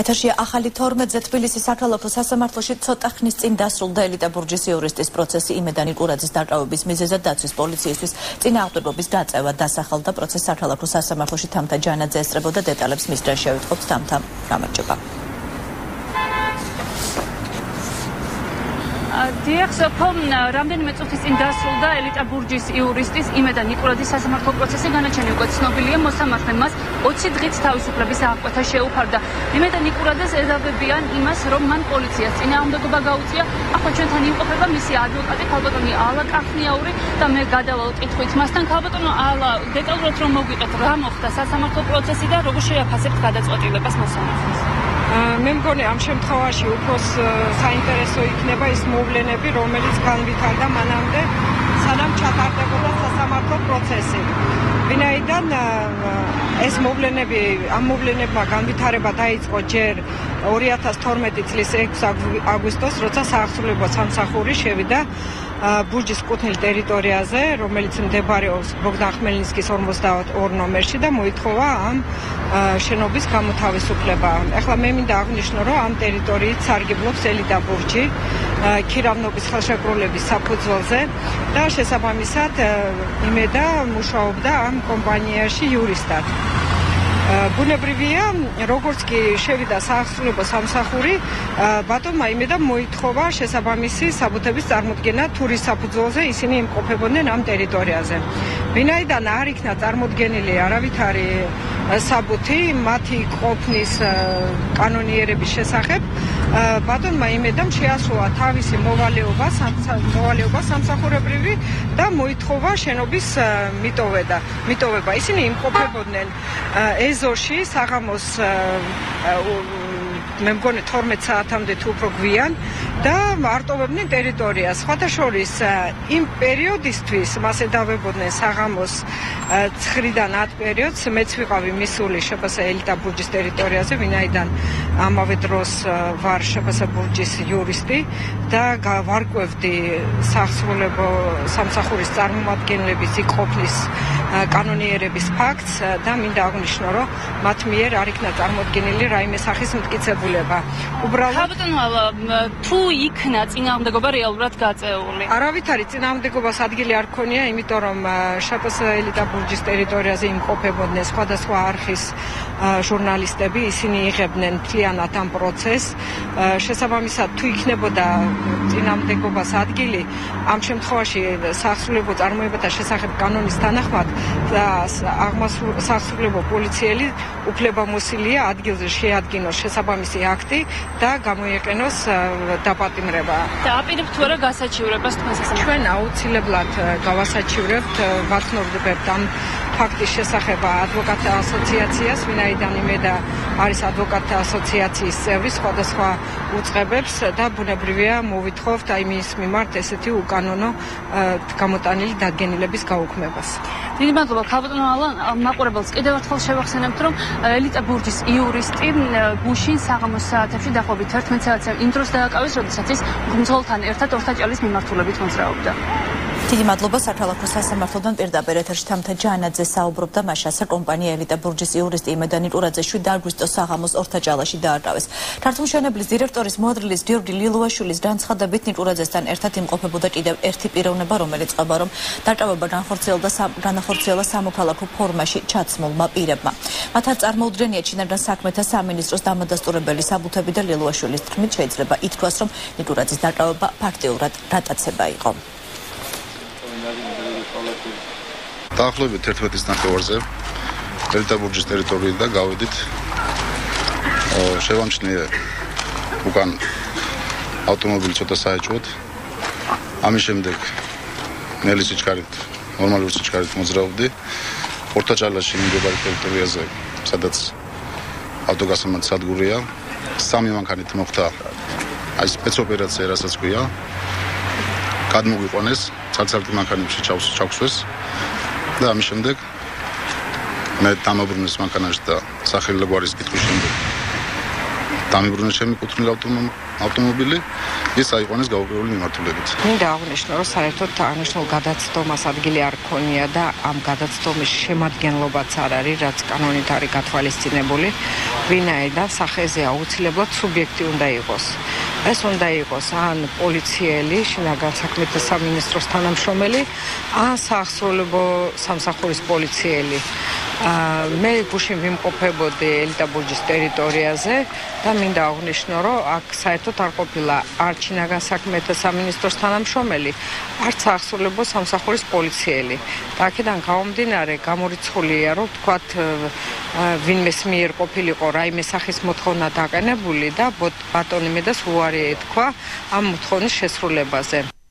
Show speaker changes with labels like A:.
A: ეთერშია ახალი 12-ზე თბილისის საქალაქო სასამართლოში ცოტა ხნის წინ დასრულდა ელიტა ბურჯის იურისტის პროცესი იმედანი კურაძის დაკავების მიზეზად დაცვის პოლიციისთვის წინააღმდეგობის დაწევა დასახელდა პროცესს საქალაქო სასამართლოში თამთა ჯანაძე ესწრებოდა დეტალებს მის დროშ შევიტყობთ თამთა გამარჯობა
B: დიახ, სოფო, რამდენიმე წუთის წინ დასრულდა ელიტა ბურჯის იურისტის იმედა ნიკოლაძის სასამართლო პროცესი განაჩენი უკვე ცნობილია მოსამართლე მას 20 დღით თავისუფლების აღკვეთა შეუფარდა. იმედა ნიკოლაძეს ეზავებიან იმას, რომ მან პოლიციას წინააღმდეგობა გაუწია. ახლა ჩვენთან იმყოფება მისი ადვოკატი ქალბატონი ალა კახნიაური და მე გადავალ კითხვით მასთან ქალბატონო ალა დეტალურად რომ მოგვიყეთ რა მოხდა სასამართლო პროცესი და როგორ შეაფასებთ გადაწყვეტილებას მოსამართლეს.
C: მე მგონი ამ შემთხვევაში უფრო საინტერესო იქნება ის მოვლენები, რომელიც განვითარდა მანამდე, სანამ ჩატარდებოდა სასამართლო პროცესი. ვინაიდან ეს მოვლენები, ამ მოვლენებმა განვითარება დაიწყო ჯერ 2012 წლის 6 აგვისტოს, როცა საახსრულებო სამსახური შევიდა ბურჯის კუთნილ ტერიტორიაზე, რომელიც მდებარეობს ბოგდან ხმელნიცკის 52 ნომერში და მოითხოვა ამ შენობის გამოთავისუფლება. ეხლა მე მინდა აღნიშნო, რომ ამ ტერიტორიით სარგებლობს ელიტა ბურჯი ქირავნობის ხელშეკრულების საფუძველზე და შესაბამისად იმედა მუშაობდა ამ კომპანიაში компания și ბუნებრივია, როგორც კი შევიდა საახსრულებო სამსახური, ბატონმა იმედა მოითხოვა შესაბამისი საბუთების წარმოქმნა თურის საფუძველზე ისინი იმყოფებოდნენ ამ ტერიტორიაზე. ვინაიდან არ იქნა წარმოქმნილი არავითარი საბუთი მათი ყოფნის კანონიერების შესახებ, ბატონმა იმედამ შეასრულა თავისი მოვალეობა, მოვალეობა სამსახურებრივი და მოითხოვა შენობის მიტოვება. მიტოვება ისინი იმყოფებოდნენ ეზოში საღამოს მე მგონი 12 საათამდე თუ უფრო გვიან და მარტოვებდნენ ტერიტორიას. სხვათა შორის იმ პერიოდისთვის მასე დავებოდნენ საღამოს 9-დან 10 პერიოდს მეც ვიყავი მისული შეფასა ელიტა ბურჯის ტერიტორიაზე, ვინაიდან ამავე დროს ვარ შეფასა ბურჯის იურისტი და ვარკვევდი სახსრულებო სამსახურის წარმომადგენლების იყოფის კანონიერების ფაქტს და მინდა აღნიშნო, რომ მათ მიერ არ იქნა წარმოქმნილი რაიმე სახის მტკიცებულება.
B: უბრალოდ ხაბატონო თუ იქნა წინააღმდეგობა რეალურად გაწეული?
C: არავითარი წინააღმდეგობას ადგილი არ ქონია, იმიტომ რომ შპს ელიტა ბურჯის ტერიტორიაზე იმყოფებოდნენ სხვადასხვა არხის ჟურნალისტები, ისინი იღებდნენ მთლიანად ამ პროცესს. შესაბამისად, თუ იქნებოდა წინააღმდეგობას ადგილი, ამ შემთხვევაში სახსრულებო წარმოებათა შესახებ კანონის თანახმად და აღმასრულებო პოლიციელი უფლებამოსილია ადგილზე შეადგინოს შესაბამისი აქტი და გამოიყენოს დაპატიმრება.
B: და აპირებთ თუ არა გასაჩივრებას თქვენ სასამართლოში?
C: ჩვენ აუცილებლად გავასაჩივრებთ, ვათნობდებთ ამ ფაქტის შესახებ ადვოკატთა ასოციაციას, ვინაიდან იმედა არის ადვოკატთა ასოციაციის წევრი სხვადასხვა უწყებებს და ბუნებრივია მოვითხოვთ აი მის მიმართ ესეთი უკანონო გამოტანილი დადგენილების გაუქმებას.
B: დიდი მადლობა ქალბატონო ალან მაყურებელს კიდევ ერთხელ შევახსენებთ რომ ელიტა ბურჯის იურისტი გუშინ საღამოს საათებში დაახლოებით 11 საათზე იმ დროს დააკავეს როდესაც ის გუნძოლთან ერთად ორთაჭალის მიმართულებით მოძრაობდა
A: დიდი მადლობა საქალაქო სასამართლოდან პირდაპირ ეთერში თამთა ჯანაძე საუბრობდა მაშასა კომპანია ელიტა ბურჯის იურისტი იმედანი ტურაძე 7 აგვისტოს საღამოს ორთაჭალაში დაარტყეს. ქართულ მშენებლის დირექტორის მოადრილის გიორგი ლილუაშვილის განცხადებით ნიტურაძესთან ერთად იმყოფებოდა კიდევ ერთი პიროვნება, რომელიც ყობა რომ დაჭავება განხორციელდა განახორციელა სამოქალაქო ფორმაში ჩაცმულმა პირებმა. მათაც წარმოუდგენია ჩინარდან საქმეთა სამინისტროს დამადასტურებელი საბუთები და ლილუაშვილის თქმით შეიძლება ითქვას რომ ნიტურაძის დაჭავება ფაქტიურად დატაცება იყო.
D: დაახლოებით 11-ის ნახევარზე ელიტაბურჯის ტერიტორიიდან გავედით შევამჩნიე უკან ავტომობილი ცოტა საეჭვოდ. ამის შემდეგ ნელი სიჩქარით ნორმალური სიჩქარით მოძრაობდი. პორტაჭალაში მიმდებარე ტერიტორიაზე სადაც ავტოგასამართ სადგურია. სამი მანქანით მოხდა აი სპეცოპერაცია რასაც ქვია. გადმოგვიყვანეს ცალ-ცალკე მანქანებში ჩავსვეს და ამის შემდეგ მე დამაბრუნეს მანქანაში და სახელმწიფო გვარის კითხვის შემდეგ. დამიბრუნეს ჩემი კუთვნილი ავტომობილი ის აიყვანეს გაუკვირველი მიმართულებით.
C: მინდა აღვნიშნო, რომ საერთოდ აღნიშნულ გადაცდომას ადგილი არ ქონია და ამ გადაცდომის შემადგენლობაც არ არის, რაც კანონით არის გათვალისწინებული. ვინაიდან სახეზე აუცილებლად სუბიექტი უნდა იყოს. ეს უნდა იყოს ან პოლიციელი, შინაგან საქმეთა სამინისტროს თანამშრომელი, ან საახსროლებო სამსახურის პოლიციელი. მე გუშინ ვიმყოფებოდი ელიტაბურჯის ტერიტორიაზე და მინდა აღვნიშნო, რომ აქ საერთოდ არ ყოფილა არჩინაგან საქმეთა სამინისტროს თანამშრომელი, არც ახსოვლებო სამსახურის პოლიციელი. და აქედან გამომდინარე, გამორიცხულია, რომ თქვათ ვინმეს მიერ ყოფილიყო რაიმე სახის მოთხოვნა დაყენებული და ბატონი მე და სუარი ეთქვა ამ მოთხოვნის შესრულებაზე.